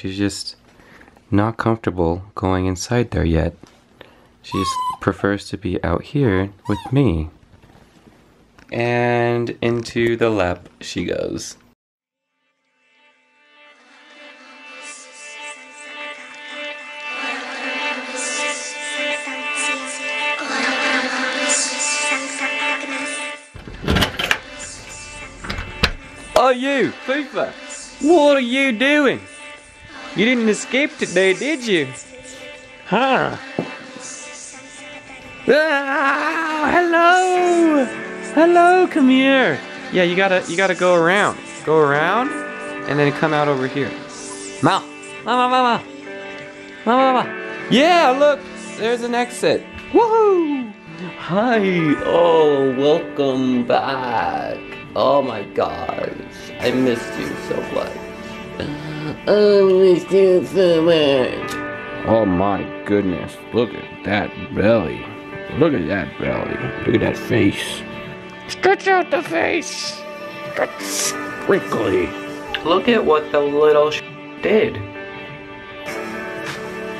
She's just not comfortable going inside there yet. She just prefers to be out here with me. And into the lap she goes. Oh, you, FIFA! What are you doing? You didn't escape today, did you? Huh? Ah, hello! Hello, come here. Yeah, you gotta, you gotta go around. Go around, and then come out over here. Mal, mama, mama, mama, mama. Yeah, look, there's an exit. Woohoo! Hi. Oh, welcome back. Oh my gosh, I missed you so much. I missed you so much. Oh my goodness, look at that belly. Look at that belly. Look at that face. Stretch out the face. That's wrinkly. Look at what the little sh- did.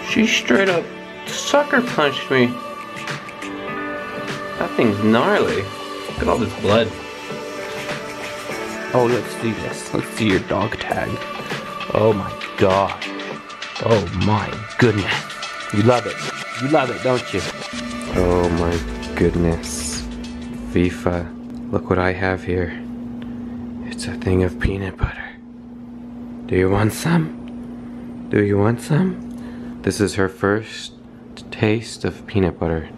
She straight up sucker punched me. That thing's gnarly. Look at all this blood. Oh, let's see this. Let's see your dog tag. Oh my god. Oh my goodness. You love it. You love it, don't you? Oh my goodness. FIFA, look what I have here. It's a thing of peanut butter. Do you want some? Do you want some? This is her first taste of peanut butter.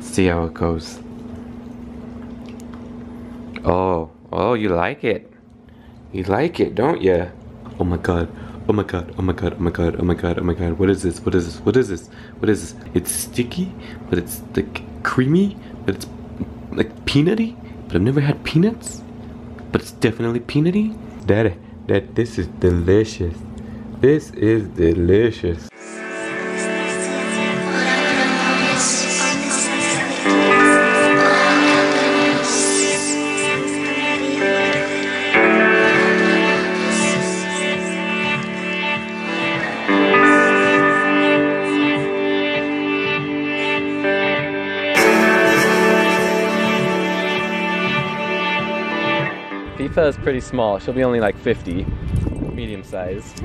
See how it goes. Oh, oh, you like it. You like it, don't you? Oh my god. Oh my god. Oh my god. Oh my god. Oh my god. Oh my god. What is this? What is this? What is this? What is this? It's sticky, but it's like creamy, but it's like peanutty. But I've never had peanuts. But it's definitely peanutty. That that this is delicious. This is delicious. FIFA is pretty small. She'll be only like 50, medium sized.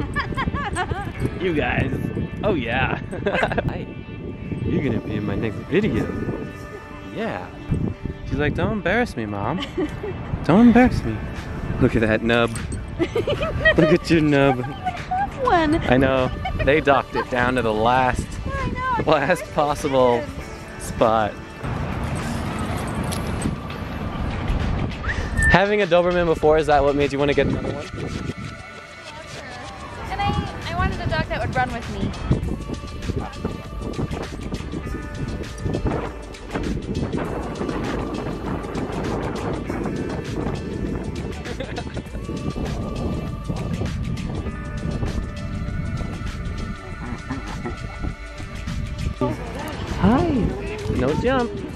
you guys. Oh yeah. Hi. You're gonna be in my next video. Yeah. She's like, don't embarrass me, mom. Don't embarrass me. Look at that nub. Look at your nub. One. I know. They docked it down to the last, last possible spot. Having a Doberman before, is that what made you want to get another one? And I, I wanted a dog that would run with me. Hi. No jump.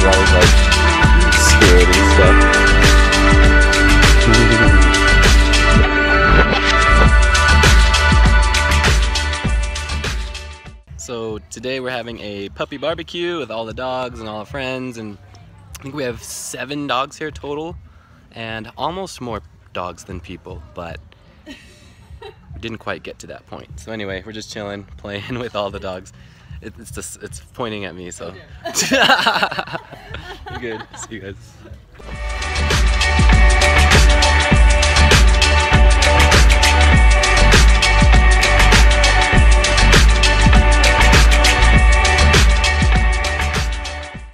stuff. so today we're having a puppy barbecue with all the dogs and all the friends and I think we have seven dogs here total and almost more dogs than people, but we didn't quite get to that point. So anyway, we're just chilling, playing with all the dogs. It, it's just, it's pointing at me, so. Good, see you guys.